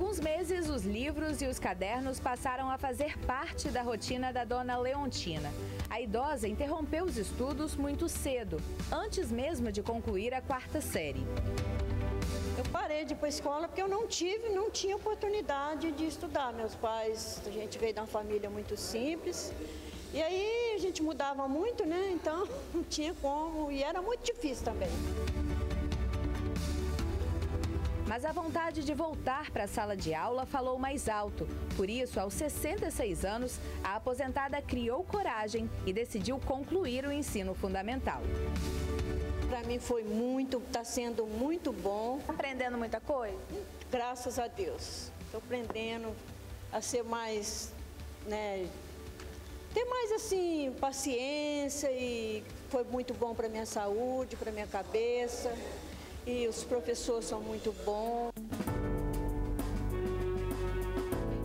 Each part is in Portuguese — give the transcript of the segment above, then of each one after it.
alguns meses, os livros e os cadernos passaram a fazer parte da rotina da dona Leontina. A idosa interrompeu os estudos muito cedo, antes mesmo de concluir a quarta série. Eu parei de ir para a escola porque eu não tive, não tinha oportunidade de estudar. Meus pais, a gente veio de uma família muito simples. E aí a gente mudava muito, né? Então não tinha como. E era muito difícil também. Mas a vontade de voltar para a sala de aula falou mais alto. Por isso, aos 66 anos, a aposentada criou coragem e decidiu concluir o ensino fundamental. Para mim foi muito, está sendo muito bom. Aprendendo muita coisa? Graças a Deus. Estou aprendendo a ser mais, né, ter mais assim paciência e foi muito bom para minha saúde, para minha cabeça e os professores são muito bons.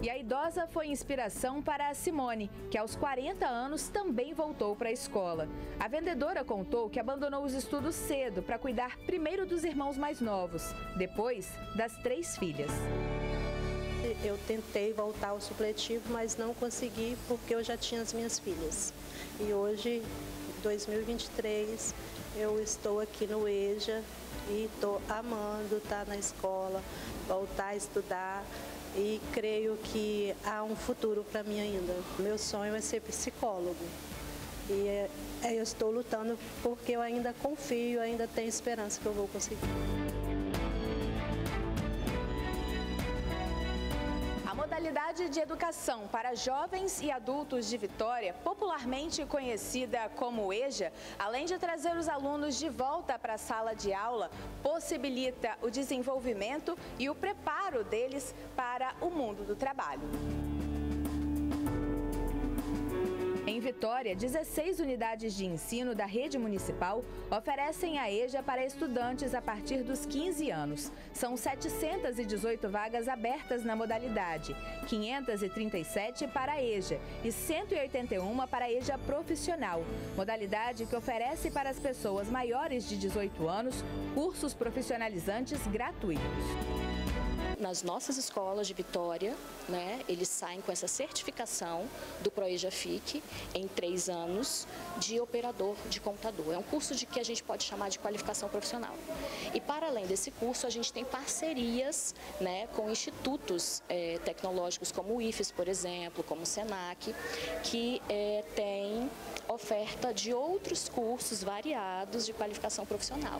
E a idosa foi inspiração para a Simone, que aos 40 anos também voltou para a escola. A vendedora contou que abandonou os estudos cedo para cuidar primeiro dos irmãos mais novos, depois das três filhas. Eu tentei voltar ao supletivo, mas não consegui porque eu já tinha as minhas filhas. E hoje, 2023, eu estou aqui no EJA e estou amando estar na escola, voltar a estudar e creio que há um futuro para mim ainda. Meu sonho é ser psicólogo e é, é, eu estou lutando porque eu ainda confio, ainda tenho esperança que eu vou conseguir. Modalidade de educação para jovens e adultos de Vitória, popularmente conhecida como EJA, além de trazer os alunos de volta para a sala de aula, possibilita o desenvolvimento e o preparo deles para o mundo do trabalho. Em Vitória, 16 unidades de ensino da rede municipal oferecem a EJA para estudantes a partir dos 15 anos. São 718 vagas abertas na modalidade, 537 para a EJA e 181 para a EJA profissional, modalidade que oferece para as pessoas maiores de 18 anos cursos profissionalizantes gratuitos nas nossas escolas de Vitória, né, eles saem com essa certificação do Proeja FIC em três anos de operador de computador. É um curso de que a gente pode chamar de qualificação profissional. E para além desse curso, a gente tem parcerias né, com institutos é, tecnológicos como o IFES, por exemplo, como o SENAC, que é, tem oferta de outros cursos variados de qualificação profissional.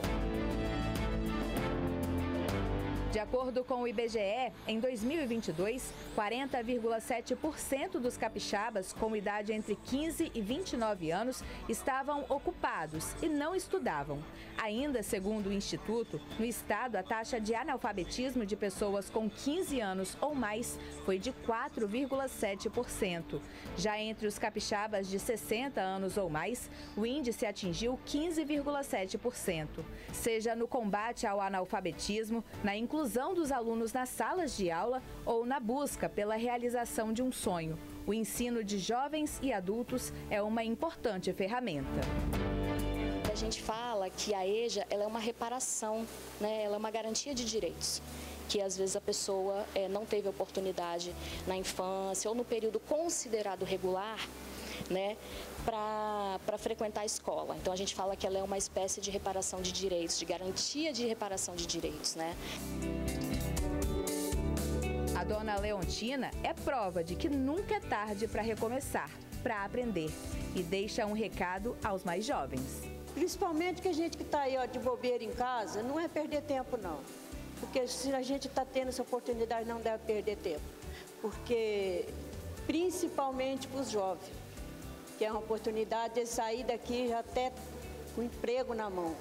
De acordo com o IBGE, em 2022, 40,7% dos capixabas com idade entre 15 e 29 anos estavam ocupados e não estudavam. Ainda segundo o Instituto, no estado a taxa de analfabetismo de pessoas com 15 anos ou mais foi de 4,7%. Já entre os capixabas de 60 anos ou mais, o índice atingiu 15,7%. Seja no combate ao analfabetismo, na inclusão inclusão dos alunos nas salas de aula ou na busca pela realização de um sonho. O ensino de jovens e adultos é uma importante ferramenta. A gente fala que a EJA ela é uma reparação, né? ela é uma garantia de direitos que às vezes a pessoa é, não teve oportunidade na infância ou no período considerado regular né, para frequentar a escola. Então a gente fala que ela é uma espécie de reparação de direitos, de garantia de reparação de direitos. Né? A dona Leontina é prova de que nunca é tarde para recomeçar, para aprender e deixa um recado aos mais jovens. Principalmente que a gente que está aí ó, de bobeira em casa, não é perder tempo não. Porque se a gente está tendo essa oportunidade, não deve perder tempo. Porque, principalmente para os jovens, que é uma oportunidade de sair daqui já até com emprego na mão.